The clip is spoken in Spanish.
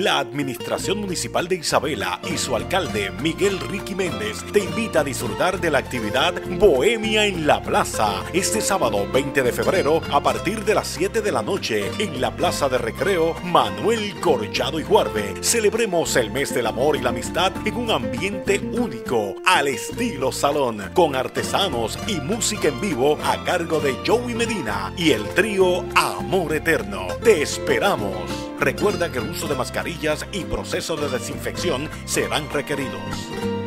La Administración Municipal de Isabela y su alcalde Miguel Ricky Méndez te invita a disfrutar de la actividad Bohemia en la Plaza este sábado 20 de febrero a partir de las 7 de la noche en la Plaza de Recreo Manuel Corchado y Guarbe. Celebremos el mes del amor y la amistad en un ambiente único al estilo salón con artesanos y música en vivo a cargo de Joey Medina y el trío Amor Eterno. Te esperamos. Recuerda que el uso de mascarillas y procesos de desinfección serán requeridos.